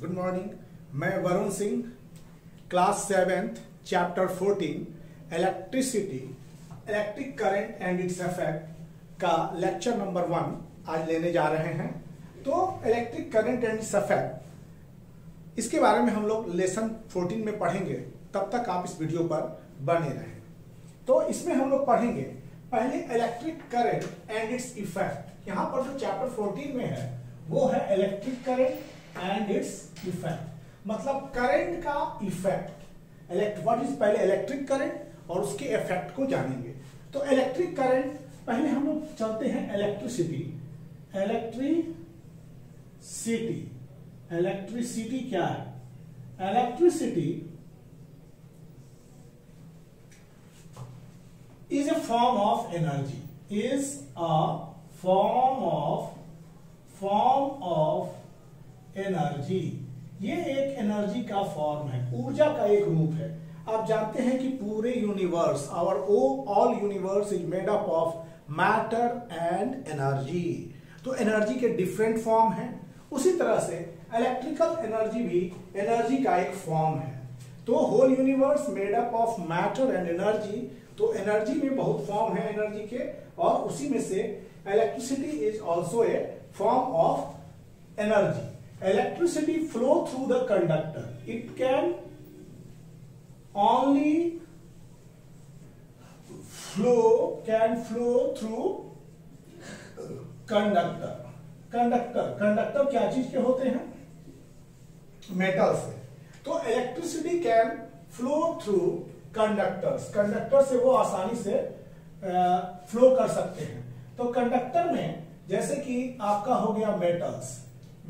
Good morning मैं Varun Singh class seventh chapter fourteen electricity electric current and its effect का lecture number one आज लेने जा रहे हैं। तो electric current and its effect इसके बारे में हम लोग लेसन 14 में पढ़ेंगे। तब तक आप इस वीडियो पर बने रहें। तो इसमें हम लोग पढ़ेंगे, पहले electric current and its effect यहाँ पर जो चैप्टर 14 में है, वो है electric current and its effect मतलब करंट का इफ़ेक्ट इलेक्ट व्हाट इज़ पहले इलेक्ट्रिक करंट और उसके इफ़ेक्ट को जानेंगे। तो इलेक्ट्रिक करंट पहले हम लोग चलते हैं इलेक्ट्रिसिटी इलेक्ट्रिसिटी इलेक्ट्रिसिटी क्या है? Electricity is a form of energy. Is a form of form of energy. ये एक एनर्जी का फॉर्म है, ऊर्जा का एक रूप है। आप जानते हैं कि पूरे universe our oh all universe is made up of matter and energy तो एनर्जी के डिफरेंट फॉर्म हैं। उसी तरह से इलेक्ट्रिकल एनर्जी भी एनर्जी का एक फॉर्म है। तो whole universe made up of matter and energy तो एनर्जी में बहुत फॉर्म है एनर्जी के, और उसी में से electricity is also a form of energy electricity flow through the conductor it can only flow can flow through conductor conductor conductor क्या चीज़ के होते हैं? मेटल से। तो electricity can flow through conductors conductor से वो आसानी से फ्लो कर सकते हैं। तो कंडक्टर में जैसे कि आपका हो गया मेटल्स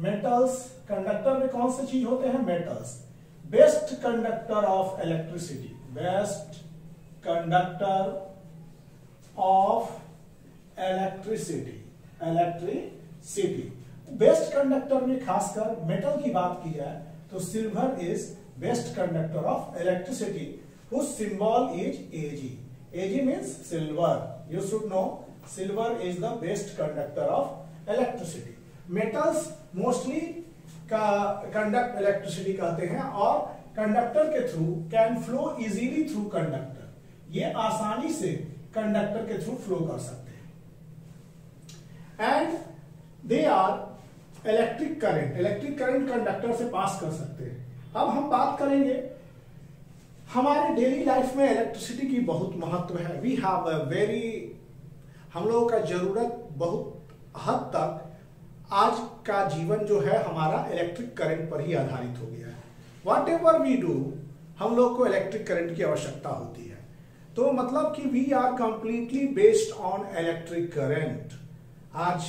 मेटल्स कंडक्टर में कौन से चीज़ होते हैं metals best conductor of electricity best conductor of electricity electricity best conductor में खासकर मेटल की बात की जाए तो silver is best conductor of electricity whose symbol is Ag. Ag means silver. You know, silver is the best conductor of electricity. Metals mostly का conduct electricity कहते हैं और कंडक्टर के through can flow easily through conductor ये आसानी से conductor के through flow कर सकते हैं। And they are electric current electric current conductor से पास कर सकते हैं। अब हम बात करेंगे, हमारे डेली लाइफ में इलेक्ट्रिसिटी की बहुत महत्व है। वी हैव अ वेरी हम लोगों का ज़रूरत बहुत हद तक आज का जीवन जो है हमारा इलेक्ट्रिक करंट पर ही आधारित हो गया है। वॉट एवर वी डू हम लोग को इलेक्ट्रिक करंट की आवश्यकता होती है। तो मतलब कि we are completely based on electric current आज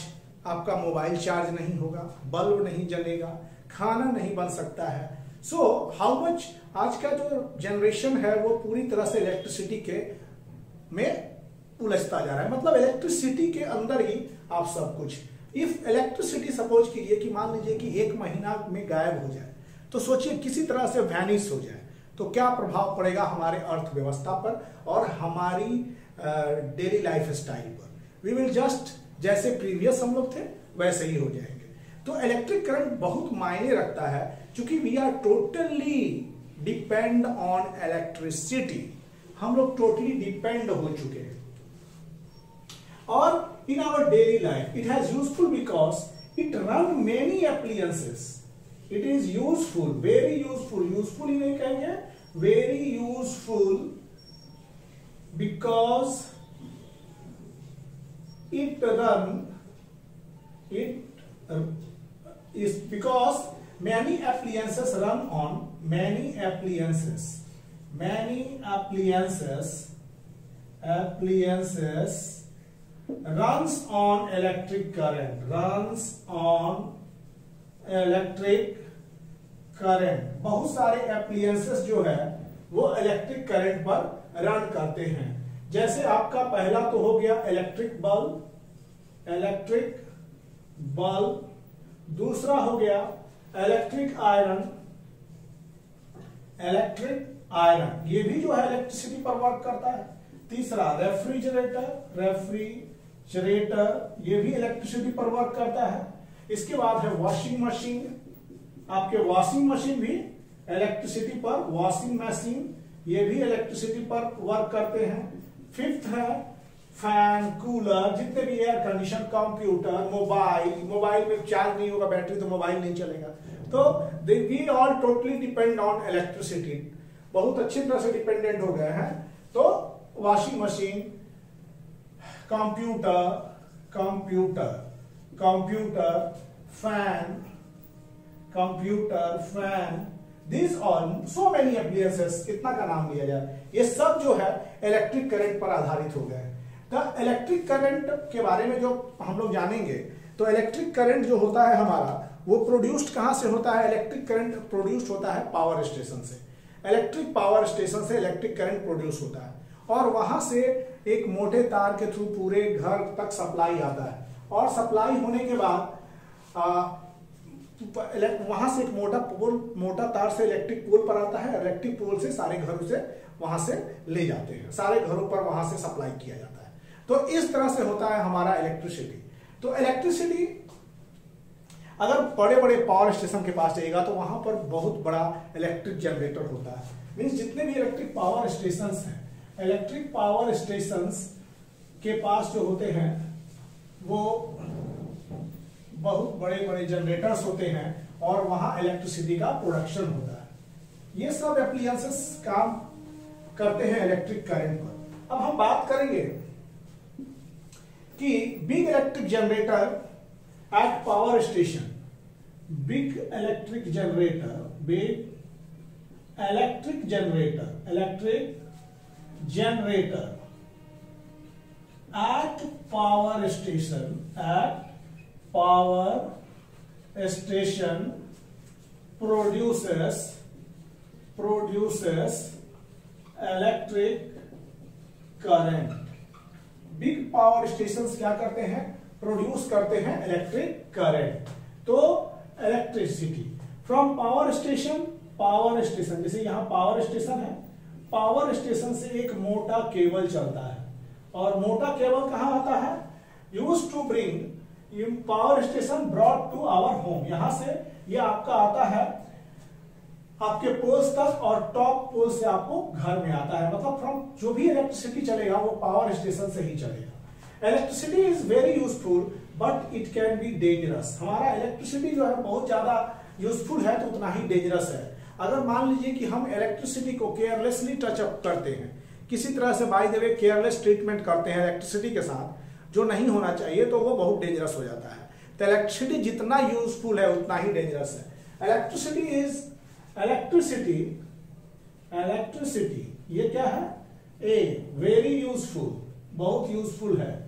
आपका मोबाइल चार्ज नहीं होगा बल्ब नहीं जलेगा, खाना नहीं बन सकता है। सो हाउ मच आज का जो जनरेशन है, वो पूरी तरह से इलेक्ट्रिसिटी के में उलझता जा रहा है। मतलब इलेक्ट्रिसिटी के अंदर ही आप सब कुछ इफ़ इलेक्ट्रिसिटी सपोज़ कीजिए कि मान लीजिए कि एक महीना में गायब हो जाए तो सोचिए किसी तरह से वैनिश हो जाए तो क्या प्रभाव पड़ेगा हमारे अर्थव्यवस्था पर और हमारी डेली लाइफ स्टाइल पर? वी विल जस्ट जैसे प्रीवियस हम लोग थे, वैसे ही हो जाएँगे। तो इलेक्ट्रिक करंट बहुत मायने रखता है क्योंकि we are totally depend on electricity हम लोग टोटली डिपेंड हो चुके हैं। और in our daily life it has useful because it run many appliances it is useful very useful useful ही नहीं कहेंगे very useful because it run it is because many appliances run on many appliances many appliances appliances runs on electric current, runs on electric current. बहुत सारे appliances जो है, वो electric current पर run करते हैं। जैसे आपका पहला तो हो गया इलेक्ट्रिक बल्ब इलेक्ट्रिक बल्ब दूसरा हो गया इलेक्ट्रिक आयरन इलेक्ट्रिक आयरन ये भी जो है इलेक्ट्रिसिटी पर वर्क करता है। तीसरा रेफ्रिजरेटर रेफ्रिजरेटर ये भी इलेक्ट्रिसिटी पर वर्क करता है। इसके बाद है वॉशिंग मशीन आपके वॉशिंग मशीन भी इलेक्ट्रिसिटी पर वॉशिंग मशीन ये भी इलेक्ट्रिसिटी पर वर्क करते हैं। फिफ्थ है फ़ैन कूलर जितने भी air condition computer mobile mobile में चार्ज नहीं होगा बैटरी तो मोबाइल नहीं चलेगा। तो we all totally depend on electricity बहुत अच्छी तरह से डिपेंडेंट हो गए हैं। तो washing machine computer computer computer fan computer fan this all so many appliances इतना का नाम लिया जाए? ये सब जो है इलेक्ट्रिक करंट पर आधारित हो गए तो इलेक्ट्रिक करंट के बारे में जो हम लोग जानेंगे तो इलेक्ट्रिक करंट जो होता है हमारा, वो प्रोड्यूस्ड कहाँ से होता है? इलेक्ट्रिक करंट प्रोड्यूस्ड होता है पावर स्टेशन से। इलेक्ट्रिक पावर स्टेशन से इलेक्ट्रिक करंट प्रोड्यूस होता है। और वहाँ से एक मोटे तार के थ्रू पूरे घर तक सप्लाई आता है। और सप्लाई होने के बाद वहाँ से एक मोटा पोल, मोटा तार से इलेक्ट्रिक पोल पर आता है। इलेक्ट्रिक पोल से सारे घरों से वहाँ से ले जाते हैं। सारे घरों पर वहाँ से सप्लाई किया जाता है। तो इस तरह से होता है हमारा इलेक्ट्रिसिटी। तो इलेक्ट्रिसिटी, अगर बड़े बड़े पावर स्टेशन के पास जाएगा तो वहाँ पर बहुत बड़ा इलेक्ट्रिक जनरेटर होता है। मीन्स जितने भी इलेक्ट्रिक पावर स्टेशन हैं इलेक्ट्रिक पावर स्टेशन के पास जो होते हैं, वो बहुत बड़े बड़े जनरेटर्स होते हैं और वहाँ इलेक्ट्रिसिटी का प्रोडक्शन होता है। ये सब एप्लियंसेस काम करते हैं इलेक्ट्रिक करंट पर। अब हम बात करेंगे कि big electric generator at power station big electric generator big electric generator electric generator at power station, at power station produces produces electric current. Big power stations क्या करते हैं? प्रोड्यूस करते हैं इलेक्ट्रिक करंट तो electricity from power station power station जैसे यहाँ power station है power station से एक मोटा केबल चलता है। और मोटा केबल कहाँ आता है? Use to bring power station brought to our home यहाँ से ये आपका आता है, आपके पोल्स तक और टॉप पोल से आपको घर में आता है। मतलब फ्रॉम जो भी इलेक्ट्रिसिटी चलेगा, वो पावर स्टेशन से ही चलेगा। Electricity is very useful but it can be dangerous हमारा इलेक्ट्रिसिटी जो है, बहुत ज़्यादा यूजफुल है तो उतना ही डेंजरस है। अगर मान लीजिए कि हम इलेक्ट्रिसिटी को केयरलेसली टचअप करते हैं, किसी तरह से by the way careless treatment करते हैं इलेक्ट्रिसिटी के साथ, जो नहीं होना चाहिए तो वो बहुत डेंजरस हो जाता है। तो इलेक्ट्रिसिटी जितना यूजफुल है, उतना ही डेंजरस है। इलेक्ट्रिसिटी इज़ इलेक्ट्रिसिटी इलेक्ट्रिसिटी ये क्या है? ए वेरी यूजफुल बहुत यूजफुल है।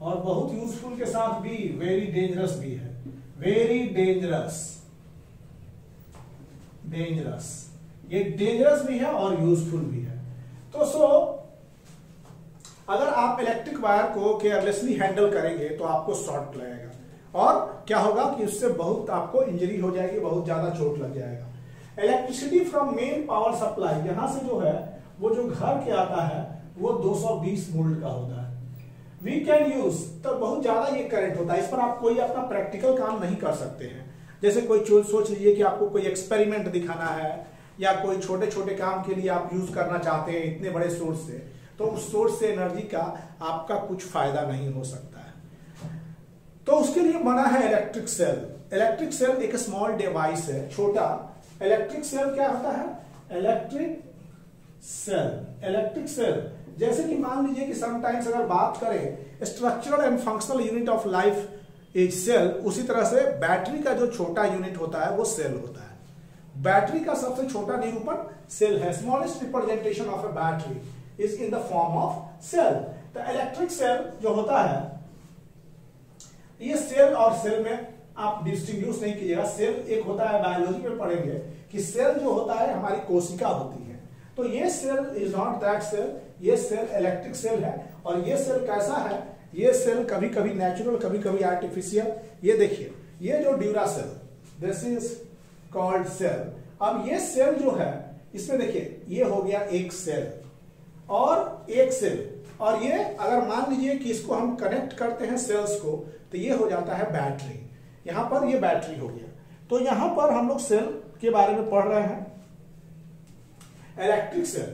और बहुत यूजफुल के साथ भी वेरी डेंजरस भी है। वेरी डेंजरस डेंजरस ये डेंजरस भी है और यूजफुल भी है. तो सो अगर आप इलेक्ट्रिक वायर को केयरलेसली हैंडल करेंगे तो आपको शॉर्ट लगेगा. और क्या होगा कि उससे बहुत आपको इंजरी हो जाएगी, बहुत ज़्यादा चोट लग जाएगा. Electricity from main power supply यहाँ से जो है, वो जो घर के आता है, वो 220 वोल्ट का होता है. वी कैन यूज़ तो बहुत ज़्यादा ये करंट होता है. इस पर आप कोई अपना प्रैक्टिकल काम नहीं कर सकते हैं. जैसे कोई सोच लीजिए कि आपको कोई एक्सपेरिमेंट दिखाना है, या कोई छोटे छोटे काम के लिए आप यूज़ करना चाहते हैं इतने बड़े सोर्स से तो उस सोर्स से एनर्जी का आपका कुछ फ़ायदा नहीं हो सकता है। तो उसके लिए बना है इलेक्ट्रिक सेल इलेक्ट्रिक सेल एक स्मॉल डिवाइस है, छोटा। इलेक्ट्रिक सेल क्या होता है? इलेक्ट्रिक सेल इलेक्ट्रिक सेल जैसे कि मान लीजिए कि समटाइम्स अगर बात करें structural and functional unit of life is cell उसी तरह से बैटरी का जो छोटा यूनिट होता है, वो सेल होता है। बैटरी का सबसे छोटा निरूपण सेल है। Smallest representation of a battery is in the form of cell तो इलेक्ट्रिक सेल जो होता है, ये सेल और सेल में आप डिस्टिंग्यूश नहीं कीजिएगा। सेल एक होता है बायोलॉजी में पढ़ेंगे कि सेल जो होता है, हमारी कोशिका होती है। तो ये cell is not that cell ये सेल इलेक्ट्रिक सेल है। और ये सेल कैसा है? ये सेल कभी कभी नेचुरल कभी कभी आर्टिफिशियल ये देखिए, ये जो Duracell this is called cell अब ये सेल जो है, इसमें देखिए, ये हो गया एक सेल और एक सेल और ये अगर मान लीजिए कि इसको हम कनेक्ट करते हैं सेल्स को तो ये हो जाता है बैटरी यहाँ पर ये बैटरी हो गया. तो यहाँ पर हम लोग सेल के बारे में पढ़ रहे हैं. इलेक्ट्रिक सेल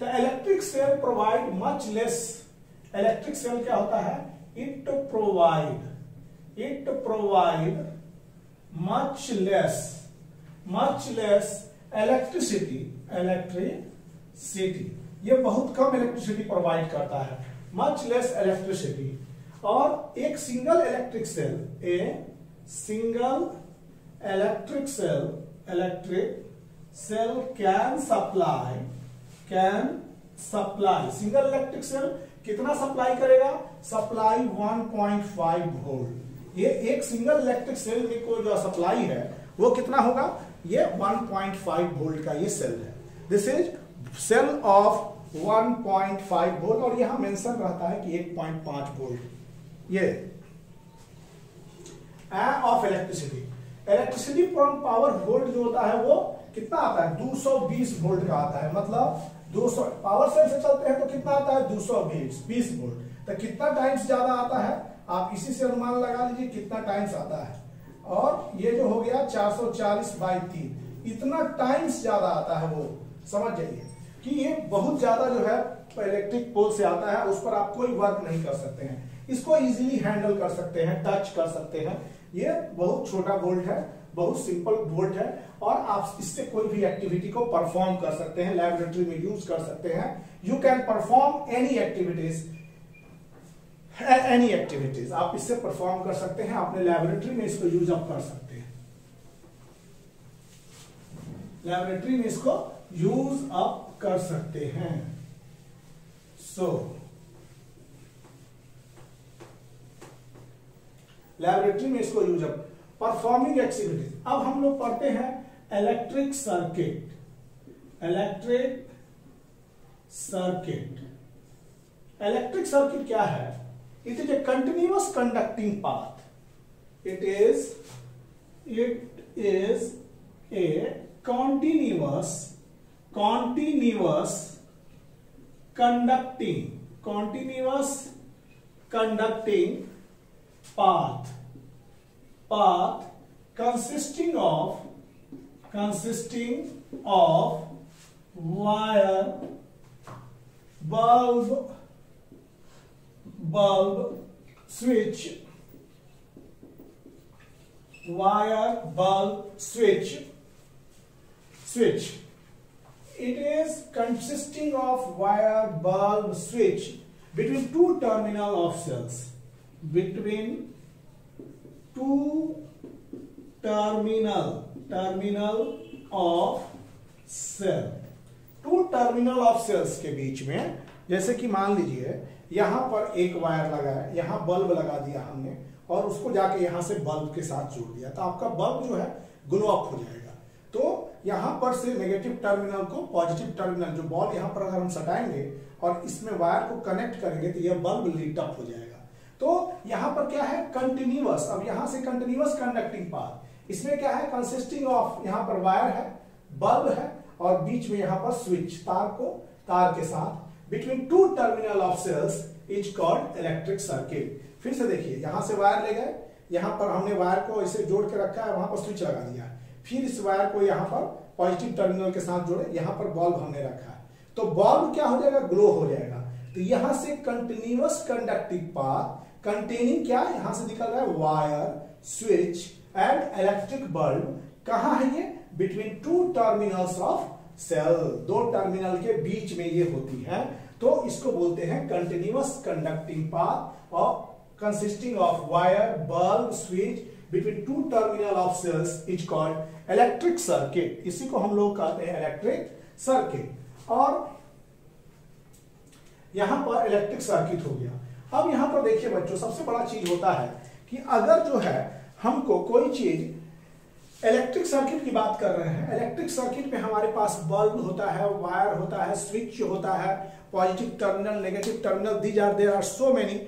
तो electric cell provide much less electric cell क्या होता है? It provide it provide much less much less electricity electricity ये बहुत कम इलेक्ट्रिसिटी प्रोवाइड करता है. मच लेस इलेक्ट्रिसिटी और एक single electric cell a single electric cell electric cell can supply can supply single electric cell कितना supply करेगा? Supply 1.5 volt. ये एक सिंगल इलेक्ट्रिक सेल को जो सप्लाई है, वो कितना होगा? ये 1.5 वोल्ट का ये सेल है। This is cell of 1.5 volt, और यहाँ मेंशन रहता है कि 1.5 वोल्ट। ये। Of electricity electricity power volt जो होता है वो कितना आता है? 220 वोल्ट का आता है। मतलब 200 पावर सेल से चलते हैं तो कितना आता है? 220 20 वोल्ट। तो कितना टाइम्स ज़्यादा आता है? आप इसी से अनुमान लगा लीजिए कितना टाइम्स आता है। और ये जो हो गया 440 बाई तीन। इतना टाइम्स ज़्यादा आता है वो। समझ जाइए कि ये बहुत ज़्यादा जो है इलेक्ट्रिक पोल से आता है, उस पर आप कोई वर्क नहीं कर सकते हैं। इसको इजीली हैंडल कर सकते हैं टच कर सकते हैं। ये बहुत छोटा बोल्ट है। बहुत सिंपल बोल्ट है और आप इससे कोई भी एक्टिविटी को परफॉर्म कर सकते हैं लेबोरेटरी में यूज़ कर सकते हैं। You can perform any activities any activities आप इससे परफॉर्म कर सकते हैं अपने लेबोरेटरी में इसको यूज़ अप कर सकते हैं। लेबोरेटरी में इसको यूज़ अप कर सकते हैं। सो so, लेबोरेटरी में इसको यूज़ अप परफॉर्मिंग एक्टिविटीज़ अब हम लोग पढ़ते हैं electric circuit electric circuit electric circuit क्या है? It is a continuous conducting path it is it is a continuous continuous conducting continuous conducting path. Path consisting of consisting of wire bulb bulb switch wire bulb switch switch. It is consisting of wire bulb switch between two terminal of cells between two terminal terminal of cell two terminal of cells के बीच में, जैसे कि मान लीजिए, यहाँ पर एक वायर लगा है, यहाँ बल्ब लगा दिया हमने, और उसको जाके यहाँ से बल्ब के साथ जोड़ दिया तो आपका बल्ब जो है ग्लो अप हो जाएगा। तो यहाँ पर से नेगेटिव टर्मिनल को पॉजिटिव टर्मिनल जो बॉल यहाँ पर अगर हम सटाएँगे, और इसमें वायर को कनेक्ट करेंगे तो यह बल्ब लीट अप हो जाएगा। तो यहाँ पर क्या है? कंटिन्यूअस अब यहाँ से कंटिन्यूअस कंडक्टिंग पाथ इसमें क्या है? कंसिस्टिंग ऑफ़ यहाँ पर वायर है बल्ब है, और बीच में यहाँ पर स्विच तार को, तार के साथ. Between two terminal of cells is called electric circuit फिर से देखिए, यहाँ से वायर ले गए, यहाँ पर हमने वायर को इसे जोड़ के रखा है, वहाँ पर स्विच लगा दिया फिर इस वायर को यहाँ पर पॉजिटिव टर्मिनल के साथ जोड़े, यहाँ पर बल्ब हमने रखा है. तो बल्ब क्या हो जाएगा? ग्लो हो जाएगा. तो यहाँ से कंटिन्यूअस कंडक्टिव पाथ कंटेनिंग क्या यहाँ से निकल रहा है wire switch and electric bulb कहा है ये? Between two terminals of cell दो टर्मिनल के बीच में ये होती है। तो इसको बोलते हैं कंटिन्यूअस कंडक्टिंग पाथ और consisting of wire bulb switch between two terminal of cells is called electric circuit इसी को हम लोग कहते हैं इलेक्ट्रिक सर्किट और यहाँ पर इलेक्ट्रिक सर्किट हो गया। अब यहाँ पर देखिए बच्चों, सबसे बड़ा चीज़ होता है कि अगर जो है हमको कोई चीज़ इलेक्ट्रिक सर्किट की बात कर रहे हैं इलेक्ट्रिक सर्किट में हमारे पास बल्ब होता है वायर होता है स्विच होता है positive terminal negative terminal these are there are so many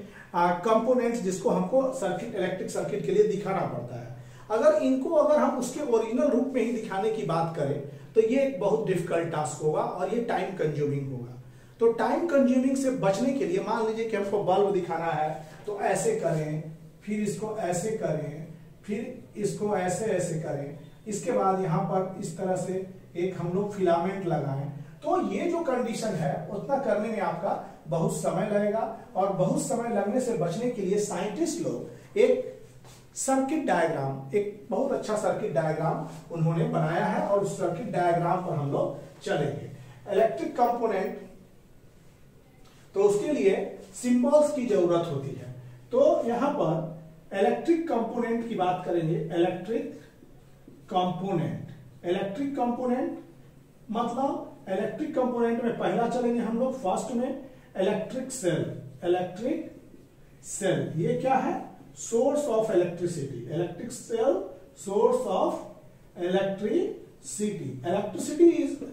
components जिसको हमको सर्किट इलेक्ट्रिक सर्किट के लिए दिखाना पड़ता है। अगर इनको अगर हम उसके ओरिजिनल रूप में ही दिखाने की बात करें तो ये एक बहुत डिफ़िकल्ट टास्क होगा और ये टाइम कंज्यूमिंग होगा। तो टाइम कंज्यूमिंग से बचने के लिए, मान लीजिए कि हमको बल्ब दिखाना है तो ऐसे करें, फिर इसको ऐसे करें, फिर इसको ऐसे ऐसे करें। इसके बाद यहाँ पर इस तरह से एक हम लोग फिलामेंट लगाएँ। तो ये जो कंडीशन है, उतना करने में आपका बहुत समय लगेगा और बहुत समय लगने से बचने के लिए साइंटिस्ट लोग एक सर्किट डायग्राम एक बहुत अच्छा सर्किट डायग्राम उन्होंने बनाया है और उस सर्किट डायग्राम पर हम लोग चलेंगे। इलेक्ट्रिक कंपोनेंट तो उसके लिए सिंबल्स की ज़रूरत होती है। तो यहाँ पर इलेक्ट्रिक कंपोनेंट की बात करेंगे। इलेक्ट्रिक कंपोनेंट इलेक्ट्रिक कंपोनेंट मतलब इलेक्ट्रिक कंपोनेंट में पहला चलेंगे हम लोग फ़र्स्ट में इलेक्ट्रिक सेल इलेक्ट्रिक सेल ये क्या है? Source of electricity electric cell source of electricity electricity is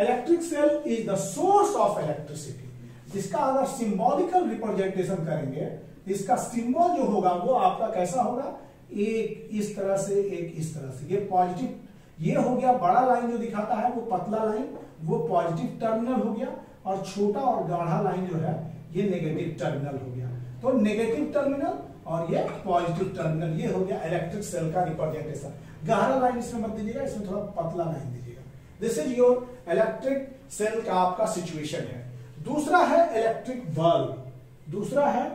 electric cell is the source of electricity जिसका अगर सिंबॉलिकल रिप्रेजेंटेशन करेंगे इसका सिंबल जो होगा, वो आपका कैसा होगा? एक इस तरह से, एक इस तरह से। ये पॉजिटिव ये हो गया बड़ा लाइन जो दिखाता है, वो पतला लाइन वो पॉजिटिव टर्मिनल हो गया, और छोटा और गाढ़ा लाइन जो है, ये नेगेटिव टर्मिनल हो गया। तो नेगेटिव टर्मिनल और ये पॉजिटिव टर्मिनल ये हो गया इलेक्ट्रिक सेल का रिप्रेजेंटेशन गहरा लाइन इसमें मत दीजिएगा, इसमें थोड़ा पतला लाइन दीजिएगा। This is your electric cell का आपका सिचुएशन है। दूसरा है इलेक्ट्रिक बल्ब दूसरा है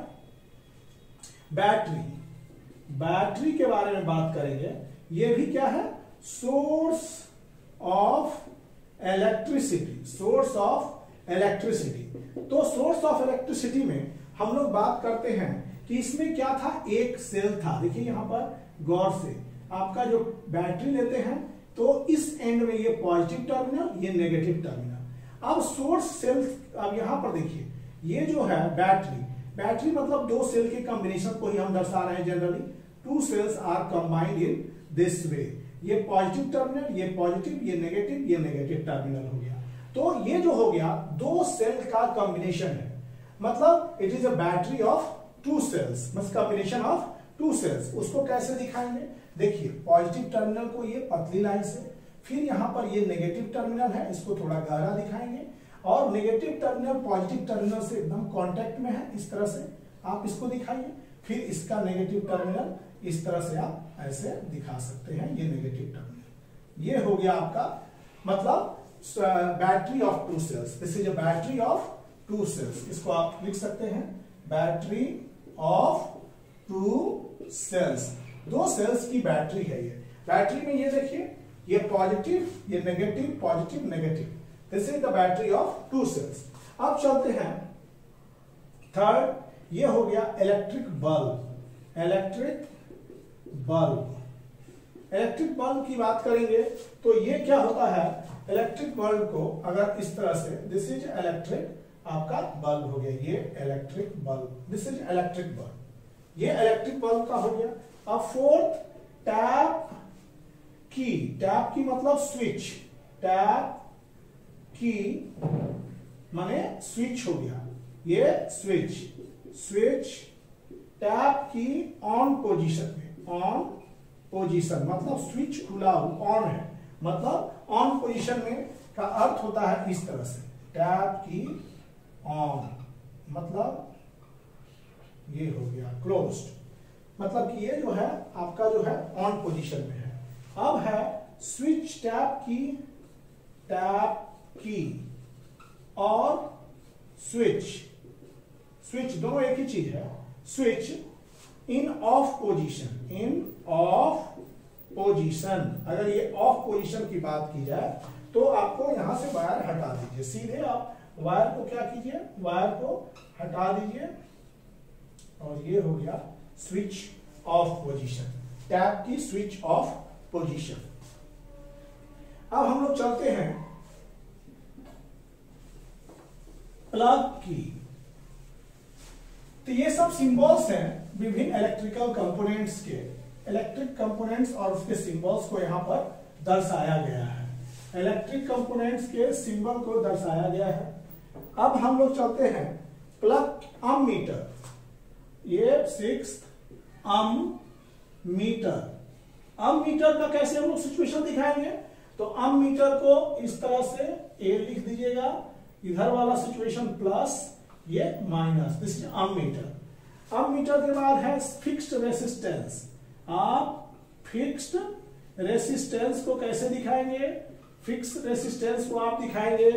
बैटरी बैटरी के बारे में बात करेंगे। ये भी क्या है? Source of electricity source of electricity तो सोर्स ऑफ़ इलेक्ट्रिसिटी में हम लोग बात करते हैं कि इसमें क्या था? एक सेल था। देखिए यहाँ पर गौर से। आपका जो बैटरी लेते हैं तो इस एंड में ये पॉजिटिव टर्मिनल ये नेगेटिव टर्मिनल अब सोर्स सेल अब यहाँ पर देखिए, ये जो है बैटरी बैटरी मतलब दो सेल के कॉम्बिनेशन को ही हम दर्शा रहे हैं generally two cells are combined in this way ये पॉजिटिव टर्मिनल ये पॉजिटिव ये नेगेटिव ये नेगेटिव टर्मिनल हो गया। तो ये जो हो गया, दो सेल का कॉम्बिनेशन है। मतलब it is a battery of two cells मतलब कॉम्बिनेशन ऑफ़ टू सेल्स उसको कैसे दिखाएँगे? देखिए पॉजिटिव टर्मिनल को ये पतली लाइन से फिर यहाँ पर ये नेगेटिव टर्मिनल है, इसको थोड़ा गहरा दिखाएँगे। और नेगेटिव टर्मिनल पॉजिटिव टर्मिनल से एकदम कांटेक्ट में है, इस तरह से आप इसको दिखाइए। फिर इसका नेगेटिव टर्मिनल इस तरह से आप ऐसे दिखा सकते हैं, ये नेगेटिव टर्मिनल ये हो गया आपका मतलब battery of two cells this is a battery of two cells इसको आप लिख सकते हैं बैटरी ऑफ़ टू सेल्स दो सेल्स की बैटरी है ये। बैटरी में ये देखिए ये पॉजिटिव ये negative positive negative this is the battery of two cells अब चलते हैं। थर्ड ये हो गया electric bulb electric bulb electric bulb की बात करेंगे तो ये क्या होता है? इलेक्ट्रिक बल्ब को अगर इस तरह से दिस इज़ इलेक्ट्रिक आपका बल्ब हो गया, ये electric bulb this is electric bulb ये इलेक्ट्रिक बल्ब का हो गया। अब फोर्थ टैप की टैप की मतलब स्विच टैप की माने स्विच हो गया। ये switch switch tap key on position में। ऑन पोजीशन मतलब स्विच खुला ऑन है। मतलब ऑन पोजीशन में का अर्थ होता है इस तरह से। टैप की ऑन मतलब ये हो गया क्लोज्ड मतलब कि ये जो है, आपका जो है ऑन पोजीशन में है। अब है स्विच टैप की टैप की और स्विच। स्विच दोनों एक ही चीज़ है। Switch in off position in off position अगर ये ऑफ़ पोजीशन की बात की जाए तो आपको यहाँ से वायर हटा दीजिए। सीधे आप वायर को क्या कीजिए? वायर को हटा दीजिए। और ये हो गया switch off position tap key switch off position अब हम लोग चलते हैं प्लग की तो ये सब सिंबल्स हैं विभिन्न इलेक्ट्रिकल कंपोनेंट्स के। इलेक्ट्रिक कंपोनेंट्स और उसके सिंबल्स को यहाँ पर दर्शाया गया है। इलेक्ट्रिक कंपोनेंट्स के सिंबल को दर्शाया गया है। अब हम लोग चलते हैं प्लग अम मीटर ये six ammeter ammeter का कैसे हम लोग सिचुएशन दिखाएँगे? तो अम मीटर को इस तरह से ए लिख दीजिएगा। इधर वाला सिचुएशन प्लस ये minus this is ammeter ammeter के बाद है फिक्स्ड रेसिस्टेंस आप फिक्स्ड रेसिस्टेंस को कैसे दिखाएँगे? फिक्स रेसिस्टेंस को आप दिखाएँगे।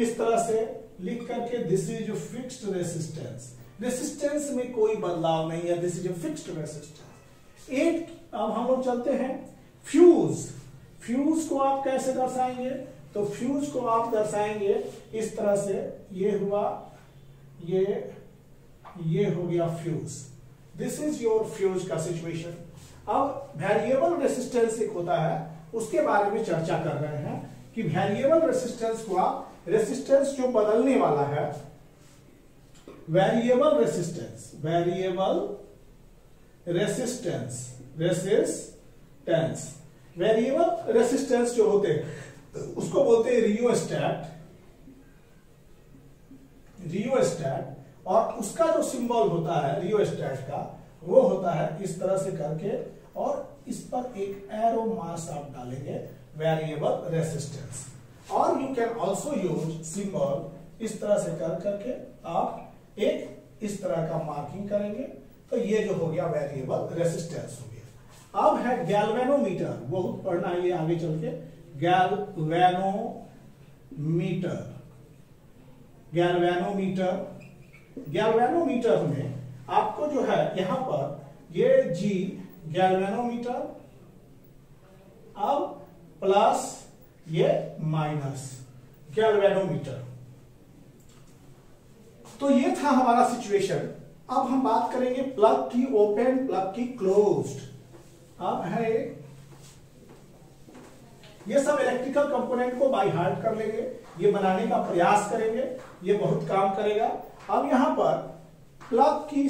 इस तरह से लिख करके this is fixed resistance resistance में कोई बदलाव नहीं है this is fixed resistance at अब हम लोग चलते हैं फ्यूज। फ्यूज को आप कैसे दर्शाएँगे? तो फ्यूज को आप दर्शाएँगे इस तरह से, ये हुआ, ये ये हो गया fuse. This is your fuse का सिचुएशन अब वेरिएबल रेसिस्टेंस एक होता है, उसके बारे में चर्चा कर रहे हैं कि वेरिएबल रेसिस्टेंस आप रेसिस्टेंस जो बदलने वाला है variable resistance variable resistance resistance variable resistance जो होते हैं, उसको बोलते हैं रियोस्टैट रियोस्टैट और उसका जो सिंबल होता है रियोस्टैट का, वो होता है इस तरह से करके, और इस पर एक एरो मार्क्स आप डालेंगे वेरिएबल रेसिस्टेंस और you can also use symbol इस तरह से कर करके आप एक इस तरह का मार्किंग करेंगे तो ये जो हो गया वेरिएबल रेसिस्टेंस हो अब है गैल्वेनोमीटर बहुत पढ़ना है ये आगे चल के। गैल्वेनोमीटर गैल्वेनोमीटर गैल्वेनोमीटर में आपको जो है यहाँ पर ये जी गैल्वेनोमीटर अब प्लस ये माइनस गैल्वेनोमीटर तो ये था हमारा सिचुएशन अब हम बात करेंगे प्लग की ओपन प्लग की क्लोज्ड अब है ये सब इलेक्ट्रिकल कंपोनेंट को बाई हार्ट कर लेंगे। ये बनाने का प्रयास करेंगे। ये बहुत काम करेगा। अब यहाँ पर प्लग की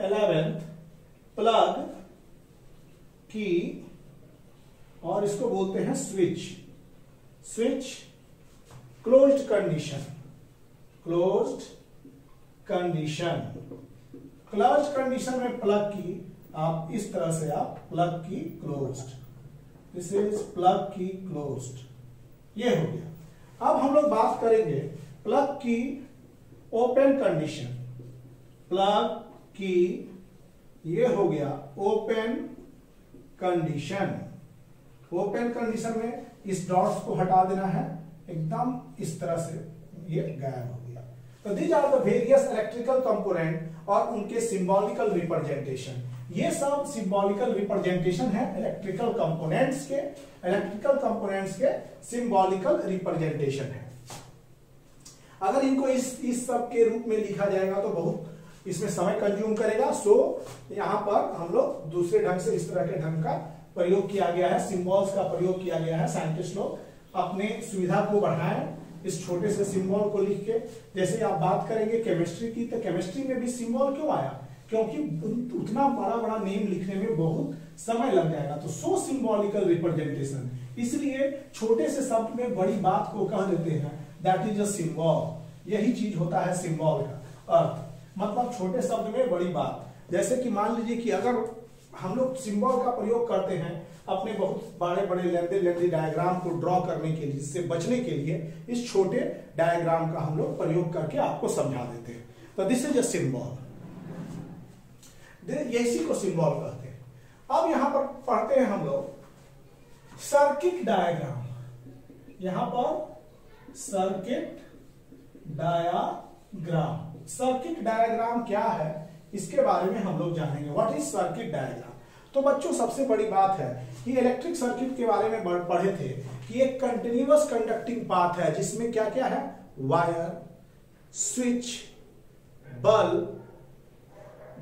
एलेवेंथ प्लग की और इसको बोलते हैं switch switch closed condition closed condition close condition में प्लग की आप इस तरह से आप plug key closed this is plug key closed ये हो गया। अब हम लोग बात करेंगे प्लग की ओपन कंडीशन प्लग की ये हो गया ओपन कंडीशन ओपन कंडीशन में इस डॉट्स को हटा देना है। एकदम इस तरह से ये गायब हो गया। तो these are the various electrical component और उनके सिंबॉलिकल रिप्रेजेंटेशन ये सब सिंबॉलिकल रिप्रेजेंटेशन है इलेक्ट्रिकल कंपोनेंट्स के इलेक्ट्रिकल कंपोनेंट्स के सिंबॉलिकल रिप्रेजेंटेशन है। अगर इनको इस इस सब के रूप में लिखा जाएगा तो बहुत इसमें समय कंज्यूम करेगा। सो यहाँ पर हम लोग दूसरे ढंग से इस तरह के ढंग का प्रयोग किया गया है। सिंबल्स का प्रयोग किया गया है। साइंटिस्ट लोग अपने सुविधा को बढ़ाएँ इस छोटे से सिंबल को लिख के। जैसे आप बात करेंगे केमिस्ट्री की तो केमिस्ट्री में भी सिंबल क्यों आया? क्योंकि उतना बड़ा बड़ा नेम लिखने में बहुत समय लग जाएगा। तो सो सिंबॉलिकल रिप्रेजेंटेशन इसलिए छोटे से शब्द में बड़ी बात को कह देते हैं दैट इज़ अ सिंबल यही चीज़ होता है सिंबल का अर्थ। मतलब छोटे शब्द में बड़ी बात। जैसे कि मान लीजिए कि अगर हम लोग सिंबल का प्रयोग करते हैं, अपने बहुत बड़े बड़े लेंदे लेंदे डायग्राम को ड्रॉ करने के लिए इससे बचने के लिए इस छोटे डायग्राम का हम लोग प्रयोग करके आपको समझा देते हैं। तो दिस इज़ अ सिंबल इसी को सिंबल कहते हैं। अब यहाँ पर पढ़ते हैं हम लोग सर्किट डायग्राम यहाँ पर सर्किट डायाग्राम सर्किट डायग्राम क्या है? इसके बारे में हम लोग जानेंगे। व्हाट इज़ सर्किट डायग्राम तो बच्चों, सबसे बड़ी बात है कि इलेक्ट्रिक सर्किट के बारे में पढ़े थे कि एक कंटिन्यूअस कंडक्टिंग पाथ है, जिसमें क्या क्या है? वायर स्विच बल्ब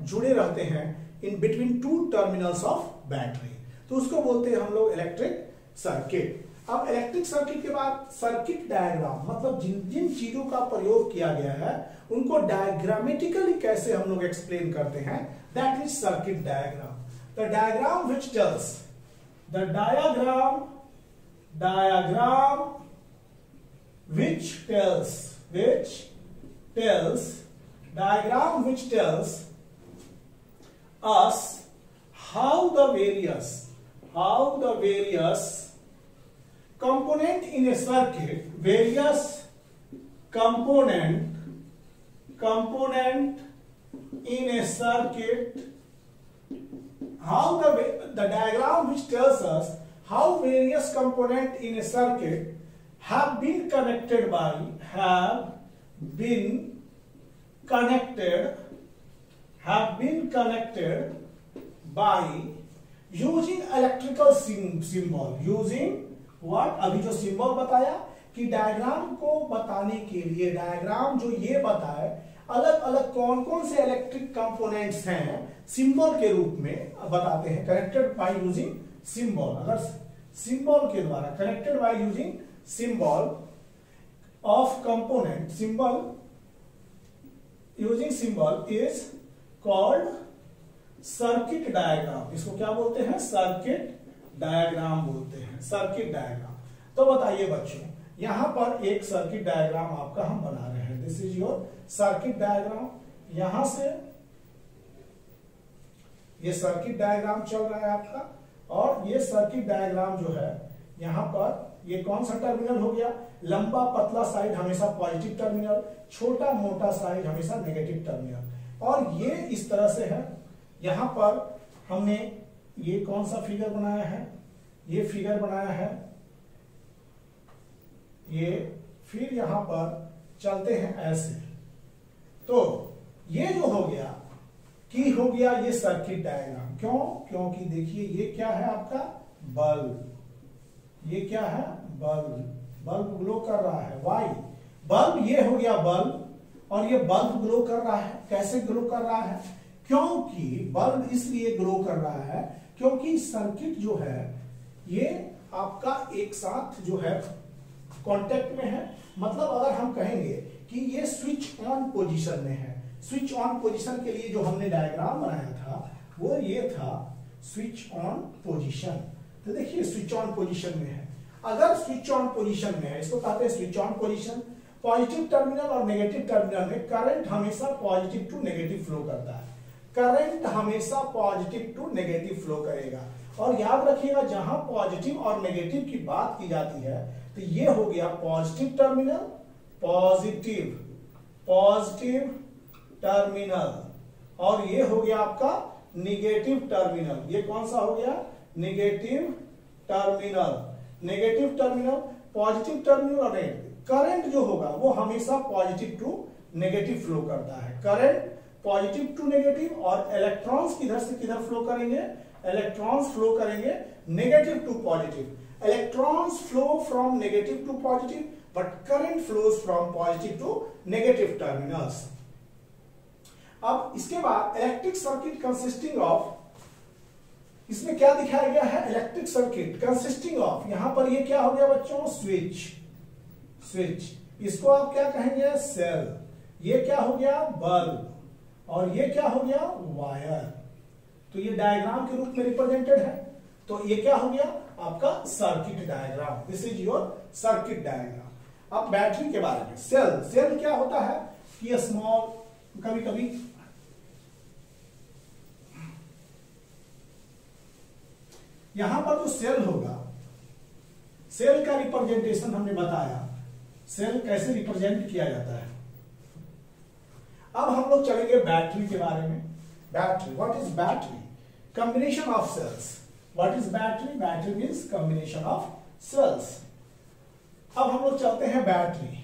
जुड़े रहते हैं in between two terminals of battery तो उसको बोलते हैं हम लोग इलेक्ट्रिक सर्किट अब इलेक्ट्रिक सर्किट के बाद सर्किट डायग्राम मतलब जिन जिन चीज़ों का प्रयोग किया गया है, उनको डायग्रामेटिकली कैसे हम लोग एक्सप्लेन करते हैं? That is circuit diagram the diagram which tells the diagram diagram which tells which tells diagram which tells us how the various how the various component in a circuit various component component in a circuit how the the diagram which tells us how various component in a circuit have been connected by have been connected have been connected by using electrical symbol. Using what? अभी जो symbol बताया कि diagram को बताने के लिए diagram जो ये बताए अलग अलग कौन कौन से इलेक्ट्रिक कंपोनेंट्स हैं सिंबल के रूप में बताते हैं कनेक्टेड बाय यूजिंग सिंबल अगर सिंबल के द्वारा connected by using symbol of component symbol using symbol is called circuit diagram इसको क्या बोलते हैं? सर्किट डायग्राम बोलते हैं। सर्किट डायग्राम तो बताइए बच्चों, यहाँ पर एक सर्किट डायग्राम आपका हम बना रहे हैं। This is your circuit diagram यहाँ से ये सर्किट डायग्राम चल रहा है आपका। और ये सर्किट डायग्राम जो है, यहाँ पर ये कौन सा टर्मिनल हो गया? लंबा पतला साइड हमेशा पॉजिटिव टर्मिनल छोटा मोटा साइड हमेशा नेगेटिव टर्मिनल और ये इस तरह से है। यहाँ पर हमने ये कौन सा फिगर बनाया है? ये फिगर बनाया है। ये फिर यहाँ पर चलते हैं ऐसे। तो ये जो हो गया, कि हो गया ये सर्किट डायग्राम क्यों? क्योंकि देखिए ये क्या है आपका? बल्ब ये क्या है? बल्ब बल्ब ग्लो कर रहा है। वाई बल्ब ये हो गया बल्ब और ये बल्ब ग्लो कर रहा है। कैसे ग्लो कर रहा है? क्योंकि बल्ब इसलिए ग्लो कर रहा है क्योंकि सर्किट जो है, ये आपका एक साथ जो है कांटेक्ट में है। मतलब अगर हम कहेंगे कि ये स्विच ऑन पोजीशन में है। स्विच ऑन पोजीशन के लिए जो हमने डायग्राम बनाया था, वो ये था स्विच ऑन पोजीशन तो देखिए स्विच ऑन पोजीशन में है। अगर स्विच ऑन पोजीशन में है, इसको कहते हैं switch on position positive terminal और नेगेटिव टर्मिनल में करंट हमेशा पॉजिटिव टू नेगेटिव फ्लो करता है। करंट हमेशा पॉजिटिव टू नेगेटिव फ्लो करेगा। और याद रखिएगा, जहाँ पॉजिटिव और नेगेटिव की बात की जाती है तो ये हो गया positive terminal, positive positive terminal. और ये हो गया आपका निगेटिव टर्मिनल। ये कौन सा हो गया? Negative terminal. Negative terminal, positive terminal और करंट जो होगा, वो हमेशा पॉजिटिव टू नेगेटिव फ्लो करता है। करंट पॉजिटिव टू नेगेटिव और इलेक्ट्रॉन्स किधर से किधर फ्लो करेंगे? इलेक्ट्रॉन्स फ्लो करेंगे negative to positive electrons flow from negative to positive but current flows from positive to negative terminals अब इसके बाद इलेक्ट्रिक सर्किट कंसिस्टिंग ऑफ़ इसमें क्या दिखाया गया है? इलेक्ट्रिक सर्किट कंसिस्टिंग ऑफ़ यहाँ पर ये क्या हो गया बच्चों? Switch switch. इसको आप क्या कहेंगे? सेल। ये क्या हो गया? बल्ब। और ये क्या हो गया? वायर। तो ये डायग्राम के रूप में रिप्रेजेंटेड है। तो ये क्या हो गया? आपका circuit diagram. This is your circuit diagram अब बैटरी के बारे में। सेल। सेल क्या होता है? कि स्मॉल कभी कभी यहाँ पर जो तो सेल होगा, सेल का रिप्रेजेंटेशन हमने बताया। सेल कैसे रिप्रेजेंट किया जाता है? अब हम लोग चलेंगे बैटरी के बारे में। Battery what is battery combination of cells what is battery battery means combination of cells अब हम लोग चलते हैं battery.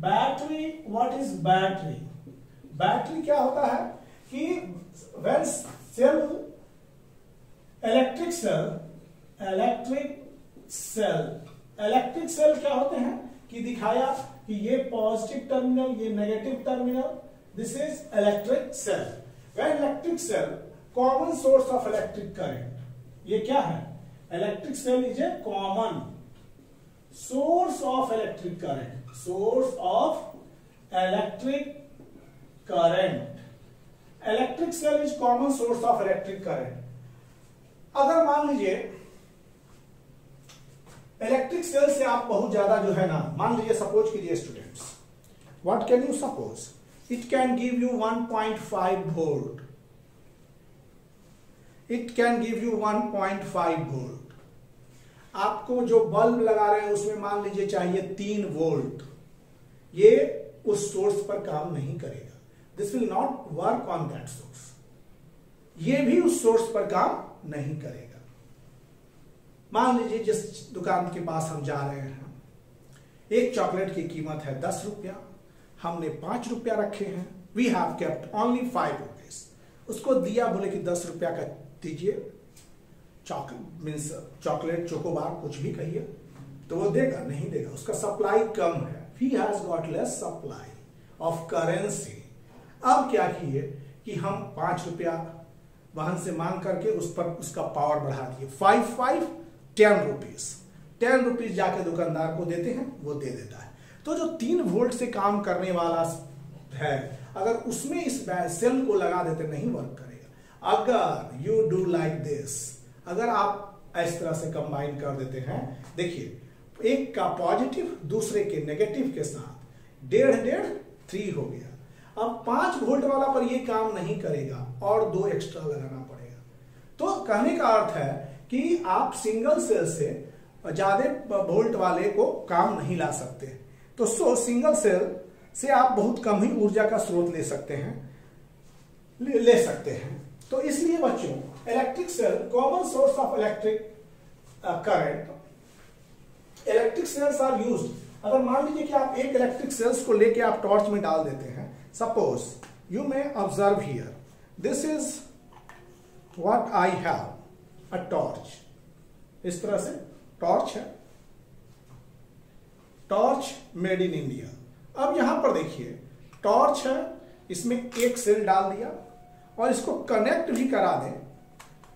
Battery what is battery battery क्या होता है कि when cell electric cell electric cell electric cell क्या होते हैं? कि दिखाया कि ये पॉजिटिव टर्मिनल ये negative terminal this is electric cell when electric cell common source of electric current ये क्या है? Electric cell is a common source of electric current source of electric current electric cell is common source of electric current अगर मान लीजिए electric cell से आप बहुत ज़्यादा जो है ना, मान लीजिए सपोज़ कीजिए students what can you suppose it can give you 1.5 volt it can give you 1.5 volt आपको जो बल्ब लगा रहे हैं, उसमें मान लीजिए चाहिए तीन वोल्ट ये उस सोर्स पर काम नहीं करेगा. This will not work on that source ये भी उस सोर्स पर काम नहीं करेगा. मान लीजिए जिस दुकान के पास हम जा रहे हैं, एक चॉकलेट की कीमत है दस रुपया। हमने पाँच रुपया रखे हैं। We have kept only five rupees उसको दिया, बोले कि दस रुपया का दीजिए। चॉकलेट मीन्स चॉकलेट, चोकोबार, कुछ भी कहिए। तो वो देगा, नहीं देगा। उसका सप्लाई कम है। He has got less supply of currency अब क्या किए कि हम पाँच रुपया वाहन से मांग करके उस पर उसका पावर बढ़ा दिए। Five five ten rupees ten rupees जाके दुकानदार को देते हैं, वो दे देता है। तो जो तीन वोल्ट से काम करने वाला है, अगर उसमें इस सेल को लगा देते, नहीं वर्क करेगा। अगर यू डू लाइक दिस अगर आप इस तरह से कंबाइन कर देते हैं, देखिए, एक का पॉजिटिव दूसरे के नेगेटिव के साथ, डेढ़ डेढ़ थ्री हो गया। अब पाँच वोल्ट वाला पर ये काम नहीं करेगा, और दो एक्स्ट्रा लगाना पड़ेगा। तो कहने का अर्थ है कि आप सिंगल सेल से ज़्यादा वोल्ट वाले को काम नहीं ला सकते। तो सो सिंगल सेल से आप बहुत कम ही ऊर्जा का स्रोत ले सकते हैं। ले, ले सकते हैं। तो इसलिए बच्चों electric cell common source of electric current electric cells are use अगर मान लीजिए कि आप एक इलेक्ट्रिक सेल्स को लेके आप टॉर्च में डाल देते हैं। Suppose you may observe here this is what I have a torch इस तरह से टॉर्च है। टॉर्च मेड इन इंडिया अब यहाँ पर देखिए टॉर्च है, इसमें एक सेल डाल दिया और इसको कनेक्ट भी करा दें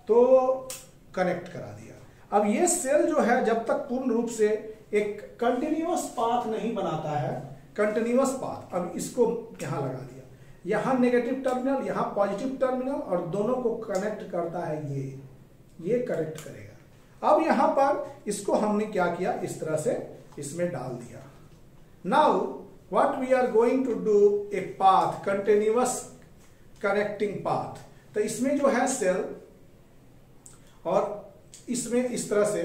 तो कनेक्ट करा दिया। अब ये सेल जो है, जब तक पूर्ण रूप से एक कंटिन्यूस पाथ नहीं बनाता है कंटिन्यूस पाथ अब इसको यहाँ लगा दिया। यहाँ नेगेटिव टर्मिनल यहाँ पॉजिटिव टर्मिनल और दोनों को कनेक्ट करता है ये। ये कनेक्ट करेगा। अब यहाँ पर इसको हमने क्या किया? इस तरह से इसमें डाल दिया। Now what we are going to do a path continuous connecting path तो इसमें जो है सेल और इसमें इस तरह से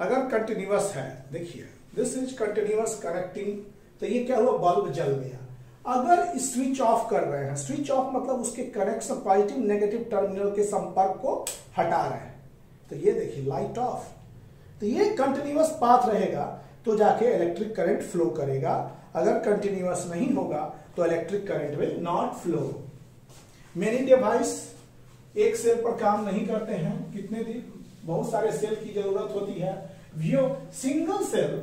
अगर कंटिन्यूअस है, देखिए दिस इज़ कंटिन्यूअस कनेक्टिंग तो ये क्या हुआ? बल्ब जल गया। अगर स्विच ऑफ़ कर रहे हैं स्विच ऑफ़ मतलब उसके कनेक्शन पॉजिटिव नेगेटिव टर्मिनल के संपर्क को हटा रहे हैं। तो ये देखिए लाइट ऑफ़ तो ये कंटिन्यूअस पाथ रहेगा तो जाके इलेक्ट्रिक करंट फ्लो करेगा। अगर कंटिन्यूअस नहीं होगा तो electric current will not flow many device एक सेल पर काम नहीं करते हैं। कितने दिन? बहुत सारे सेल की ज़रूरत होती है। व्यू सिंगल सेल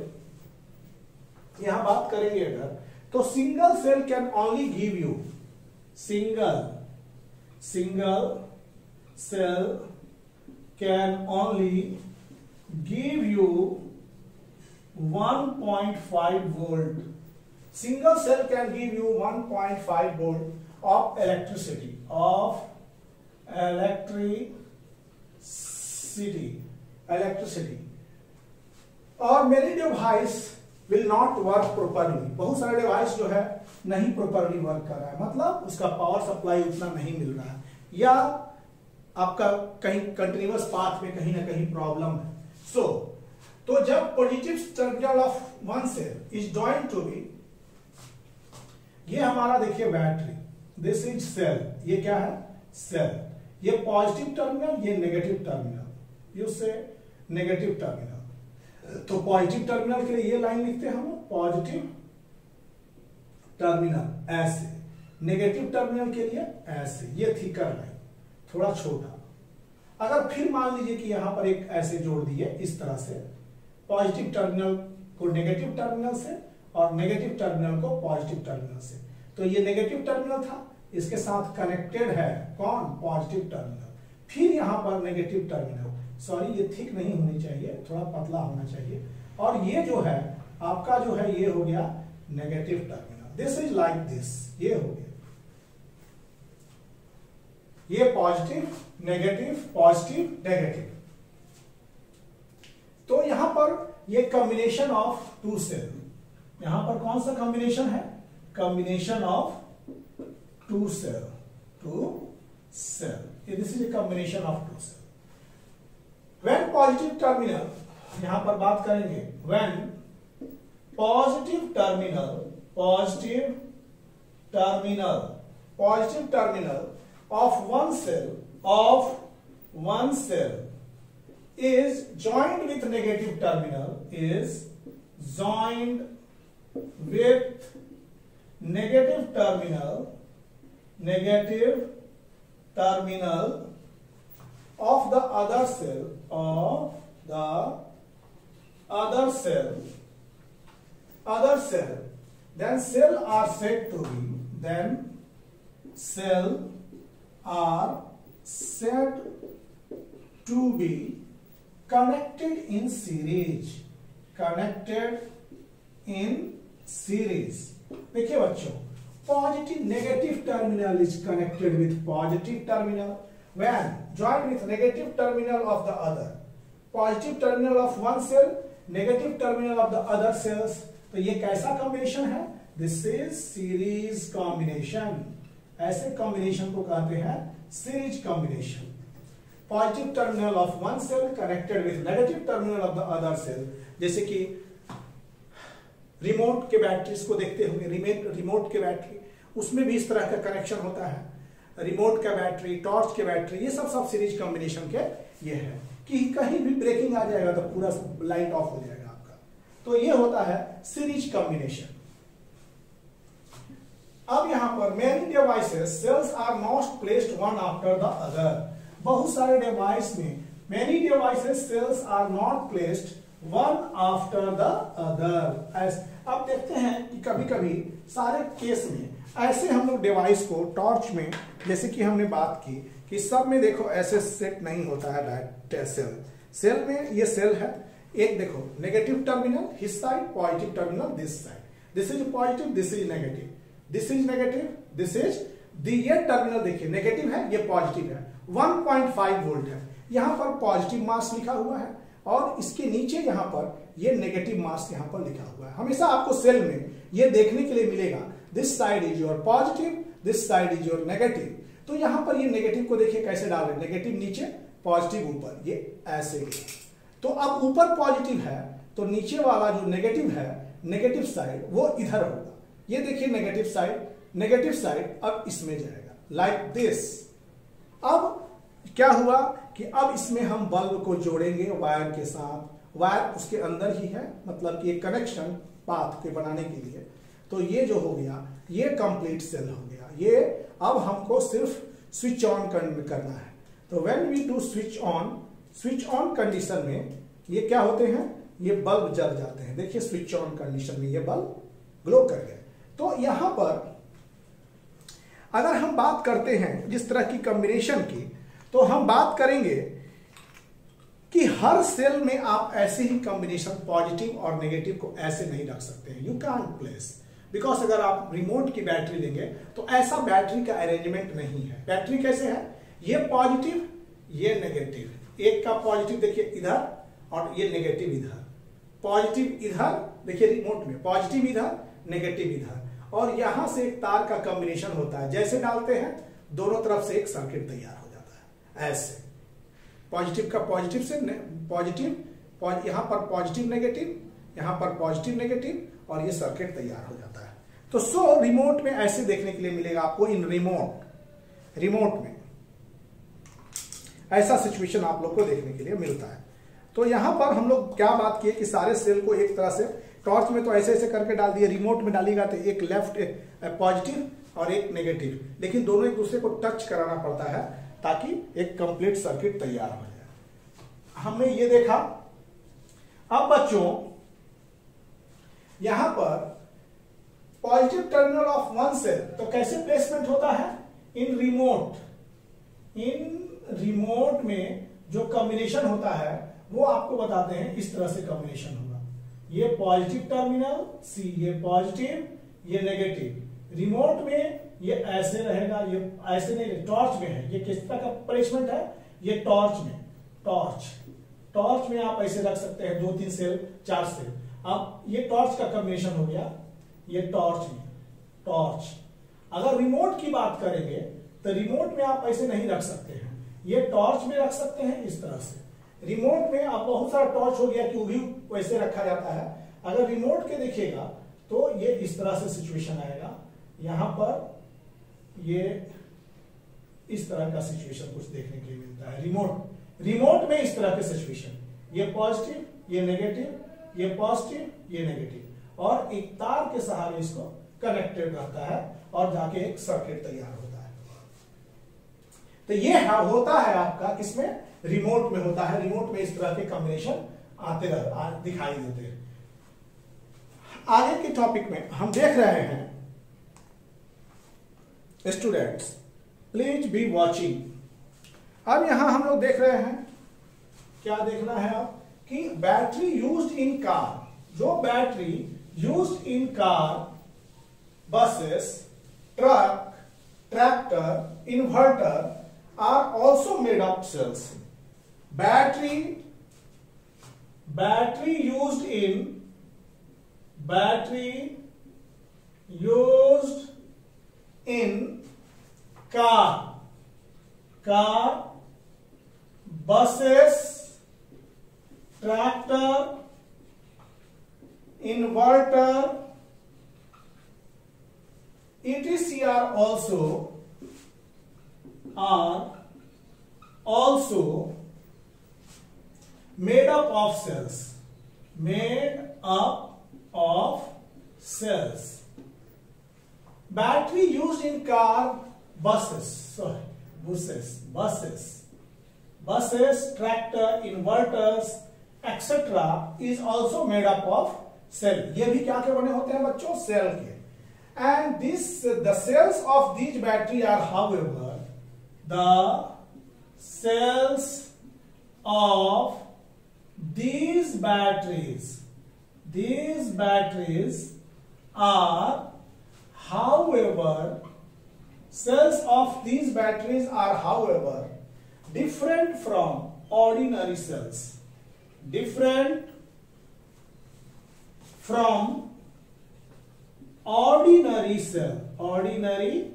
यहाँ बात करेंगे अगर तो single cell can only give you single single cell can only give you 1.5 volt. Single cell can give you 1.5 volt of electricity of electricity electricity. और many device will not work properly बहुत सारे device जो है, नहीं properly work कर रहा है। मतलब उसका पावर सप्लाई उतना नहीं मिल रहा है। या आपका कहीं कंटिन्यूस पाथ में कहीं ना कहीं प्रॉब्लम है। सो so, तो जब positive terminal of one cell is joint to be ये हमारा देखिए बैटरी दिस इज़ सेल ये क्या है? सेल ये पॉजिटिव टर्मिनल ये नेगेटिव टर्मिनल यू से नेगेटिव टर्मिनल तो पॉजिटिव टर्मिनल के लिए ये लाइन लिखते हैं हम पॉजिटिव टर्मिनल ऐसे. नेगेटिव टर्मिनल के लिए ऐसे. ये थिकर लाइन थोड़ा छोटा। अगर फिर मान लीजिए कि यहाँ पर एक ऐसे जोड़ दिए इस तरह से, पॉजिटिव टर्मिनल को नेगेटिव टर्मिनल से और नेगेटिव टर्मिनल को पॉजिटिव टर्मिनल से। तो ये नेगेटिव टर्मिनल था, इसके साथ कनेक्टेड है कौन? Positive terminal. फिर यहाँ पर नेगेटिव टर्मिनल। सॉरी, ये थिक नहीं होनी चाहिए, थोड़ा पतला होना चाहिए। और ये जो है, आपका जो है, ये हो गया negative terminal. This is like this ये हो गया। ये पॉजिटिव, नेगेटिव पॉजिटिव, नेगेटिव। तो यहाँ पर ये कॉम्बिनेशन ऑफ़ टू सेल यहाँ पर कौन सा कॉम्बिनेशन है? Combination of two cell two cell this is a combination of two cell when positive terminal यहाँ पर बात करेंगे। When positive terminal positive terminal positive terminal of one cell of one cell is joined with negative terminal is joined with negative terminal negative terminal of the other cell of the other cell other cell. Then cell are said to be then cell are said to be connected in series connected in series देखिए बच्चों positive negative terminal is connected with positive terminal when joined with negative terminal of the other positive terminal of one cell negative terminal of the other cells तो ये कैसा combination है this is series combination ऐसे combination को कहते हैं series combination positive terminal of one cell connected with negative terminal of the other cell जैसे कि रिमोट के बैटरीज को देखते होंगे रिमोट के बैटरी उसमें भी इस तरह का कनेक्शन होता है। रिमोट का बैटरी टॉर्च के बैटरी ये सब सब सीरीज़ कॉम्बिनेशन के ये है। कि कहीं भी ब्रेकिंग आ जाएगा तो पूरा लाइट ऑफ़ हो जाएगा आपका। तो ये होता है सीरीज़ कॉम्बिनेशन अब यहाँ पर many devices cells are not placed one after the other बहुत सारे डिवाइस में many devices cells are not placed one after the other अब देखते हैं कि कभी कभी सारे केस में ऐसे हम लोग डिवाइस को टॉर्च में, जैसे कि हमने बात की कि सब में देखो ऐसे सेट नहीं होता है डायरेक्ट सेल सेल में ये सेल है। एक देखो negative terminal his side positive terminal this side this is positive this is negative this is negative this is ये टर्मिनल देखिए नेगेटिव है, ये पॉजिटिव है। 1.5 वोल्ट है। यहाँ पर पॉजिटिव मास लिखा हुआ है, और इसके नीचे यहाँ पर ये नेगेटिव मास यहाँ पर लिखा हुआ है। हमेशा आपको सेल में ये देखने के लिए मिलेगा this side is your positive this side is your negative तो यहाँ पर ये नेगेटिव को देखिए कैसे डाल रहे नेगेटिव नीचे पॉजिटिव ऊपर, ये ऐसे गया तो अब ऊपर पॉजिटिव है तो नीचे वाला जो नेगेटिव है नेगेटिव साइड वो इधर होगा। ये देखिए नेगेटिव साइड नेगेटिव साइड अब इसमें जाएगा। लाइक दिस अब क्या हुआ कि अब इसमें हम बल्ब को जोड़ेंगे वायर के साथ। वायर उसके अंदर ही है मतलब कि कनेक्शन पाथ के बनाने के लिए। तो ये जो हो गया, ये कंप्लीट सेल हो गया। ये अब हमको सिर्फ़ स्विच ऑन करना है। तो when we do switch on switch on condition में ये क्या होते हैं? ये बल्ब जल जाते हैं। देखिए स्विच ऑन कंडीशन में ये बल्ब ग्लो कर गए तो यहाँ पर अगर हम बात करते हैं जिस तरह की कॉम्बिनेशन की तो हम बात करेंगे कि हर सेल में आप ऐसे ही कॉम्बिनेशन पॉजिटिव और नेगेटिव को ऐसे नहीं रख सकते हैं। यू कैन प्लेस बिकॉज़ अगर आप रिमोट की बैटरी लेंगे तो ऐसा बैटरी का अरेंजमेंट नहीं है। बैटरी कैसे है? ये पॉजिटिव ये नेगेटिव एक का पॉजिटिव देखिए इधर और ये नेगेटिव इधर। पॉजिटिव इधर, देखिए रिमोट में। पॉजिटिव इधर नेगेटिव इधर। और यहाँ से एक तार का कॉम्बिनेशन होता है। जैसे डालते हैं, दोनों तरफ़ से एक सर्किट तैयार हो जाता है। ऐसे। पॉजिटिव का पॉजिटिव से पॉजिटिव यहाँ पर पॉजिटिव नेगेटिव यहाँ पर पॉजिटिव नेगेटिव और ये सर्किट तैयार हो जाता है। तो सो रिमोट में ऐसे देखने के लिए मिलेगा आपको इन रिमोट रिमोट में। ऐसा सिचुएशन आप लोग को देखने के लिए मिलता है। तो यहाँ पर हम लोग क्या बात किए कि सारे सेल को एक तरह से टॉर्च में तो ऐसे ऐसे करके डाल दिए रिमोट में डालिएगा तो एक लेफ़्ट पॉजिटिव और एक नेगेटिव लेकिन दोनों एक दूसरे को टच कराना पड़ता है ताकि एक कंप्लीट सर्किट तैयार हो जाए। हमने ये देखा। अब बच्चों, यहाँ पर positive terminal of one cell तो कैसे प्लेसमेंट होता है? इन रिमोट इन रिमोट में जो कॉम्बिनेशन होता है, वो आपको बताते हैं इस तरह से कॉम्बिनेशन ये पॉजिटिव टर्मिनल, सी ये पॉजिटिव, ये नेगेटिव। रिमोट में ये ऐसे रहेगा, ये ऐसे नहीं, टॉर्च में है। ये किस तरह का प्लेसमेंट है? ये टॉर्च में, टॉर्च। टॉर्च में आप ऐसे रख सकते हैं दो तीन सेल, चार सेल। अब ये टॉर्च का कॉम्बिनेशन हो गया। ये टॉर्च में, टॉर्च। अगर रिमोट की बात करेंगे तो रिमोट में आप ऐसे नहीं रख सकते हैं। ये टॉर्च में रख सकते हैं इस तरह से। रिमोट में आप बहुत सारा टॉर्च हो गया कि भी वैसे रखा जाता है। अगर रिमोट के देखिएगा तो ये इस तरह से सिचुएशन आएगा। यहाँ पर ये इस तरह का सिचुएशन कुछ देखने के लिए मिलता है। रिमोट रिमोट में इस तरह के सिचुएशन ये पॉजिटिव ये नेगेटिव ये पॉजिटिव ये नेगेटिव और एक तार के सहारे इसको कनेक्टेड रहता है और जाके एक सर्किट तैयार होता है। तो ये होता है आपका किसमें रिमोट में होता है रिमोट में इस तरह के कॉम्बिनेशन आते रह दिखाई देते हैं। आगे के टॉपिक में हम देख रहे हैं स्टूडेंट्स प्लीज़ बी वॉचिंग अब यहाँ हम लोग देख रहे हैं, क्या देखना है आप? कि बैटरी यूज्ड इन कार जो battery used in car buses truck tractor inverter are also made of cells battery battery used in battery used in car. Car buses tractor inverter. Etc also are also made up of cells made up of cells battery used in car buses sorry buses buses buses tractor inverters etc is also made up of cell ये भी क्या के बने होते हैं बच्चों cell के and this the cells of these battery are however the cells of these batteries these batteries are However, cells of these batteries are however different from ordinary cells. Different from ordinary cell. Ordinary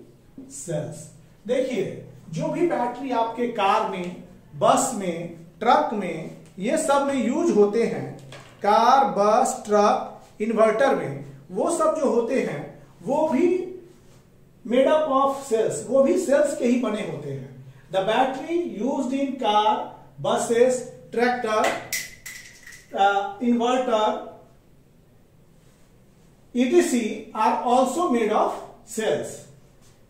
cells. देखिए जो भी battery आपके car में बस में truck में ये सब में यूज़ होते हैं कार बस ट्रक इन्वर्टर में। वो सब जो होते हैं, वो भी मेड अप ऑफ़ सेल्स वो भी सेल्स के ही बने होते हैं। The battery use in car buses tractor inverter etc are also made of cells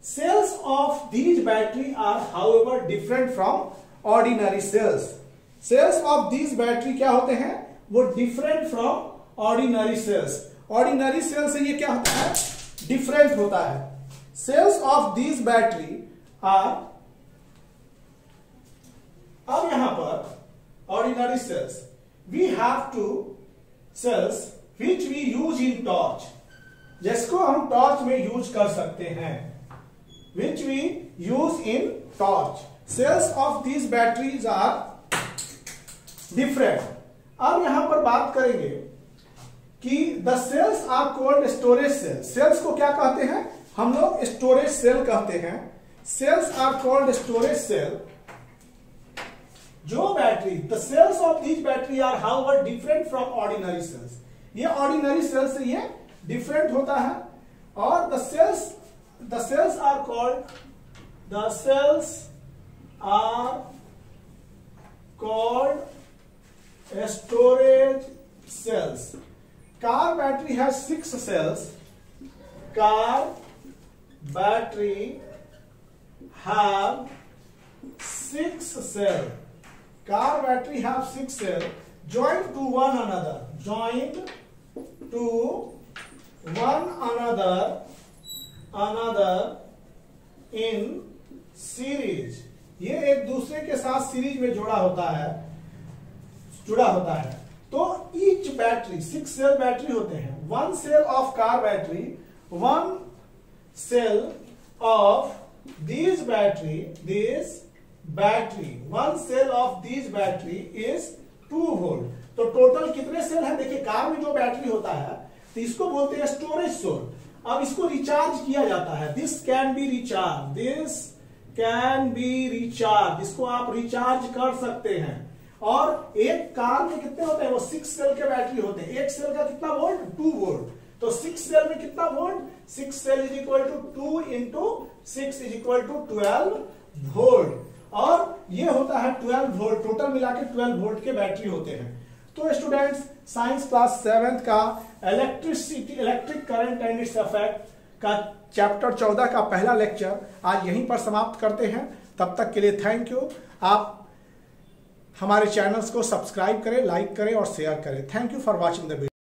cells of these battery are however different from ordinary cells. Cells of these battery क्या होते हैं? वो different from ordinary cells. Ordinary cells से ये क्या होता है? Different होता है. Cells of this battery are अब यहाँ पर ordinary cells we have to cells which we use in torch जिसको हम टॉर्च में यूज़ कर सकते हैं. Which we use in torch cells of these batteries are different अब यहाँ पर बात करेंगे कि the cells are cold storage cell cells को क्या कहते हैं? हम लोग स्टोरेज सेल कहते हैं। Cells are cold storage cell जो battery the cells of these battery are how different from ordinary cells ये ऑर्डिनरी सेल से ये डिफरेंट होता है। और the cells the cells are called the cells are called storage cells car battery has six cells car battery have six cell car battery have six cell joint to one another joint to one another another in series ये एक दूसरे के साथ series में जोड़ा होता है। जुड़ा होता है। तो each battery six cell battery होते हैं। One cell of car battery one cell of this battery this battery one cell of this battery is two volt तो टोटल कितने सेल है? देखिए कार में जो बैटरी होता है तो इसको बोलते हैं स्टोरेज सोल अब इसको रिचार्ज किया जाता है। This can be recharge this can be recharge इसको आप रिचार्ज कर सकते हैं। और एक कार में कितने होते हैं? वो सिक्स सेल के बैटरी होते हैं। एक सेल का कितना वोल्ट टू वोल्ट तो सिक्स सेल में कितना volt six cell is equal to two into six is equal to twelve volt और ये होता है 12 वोल्ट टोटल मिला के 12 वोल्ट के बैटरी होते हैं। तो स्टूडेंट्स साइंस क्लास सेवेंथ का electricity electric current and its effect का चैप्टर 14 का पहला लेक्चर आज यहीं पर समाप्त करते हैं। तब तक के लिए थैंक यू आप हमारे चैनल्स को सब्सक्राइब करें लाइक करें और शेयर करें. Thank you for watching the video